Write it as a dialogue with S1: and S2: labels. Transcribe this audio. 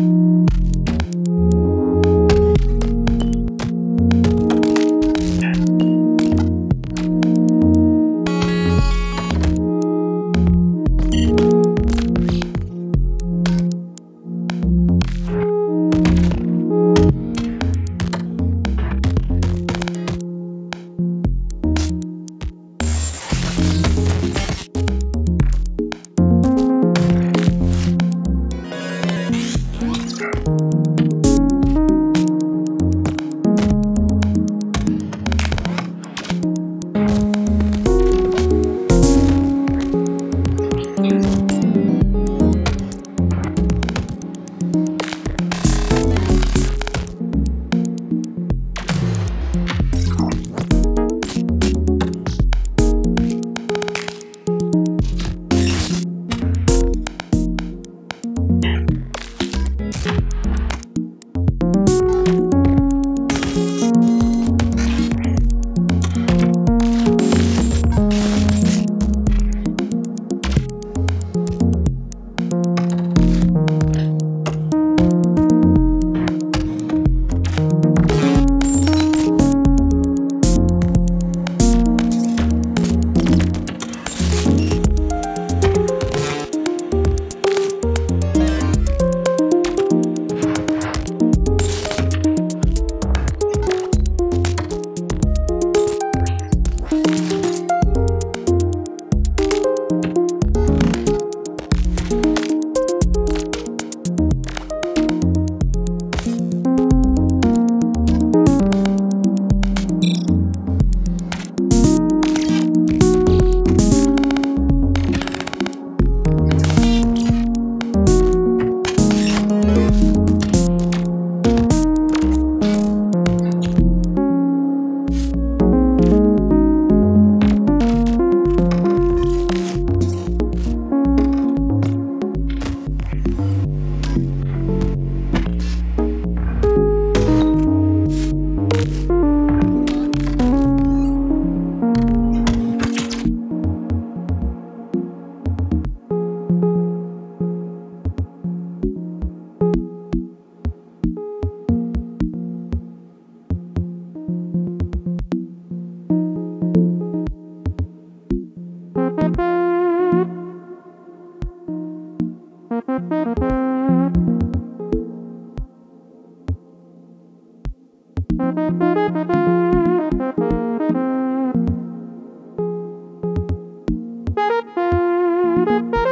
S1: you Thank you.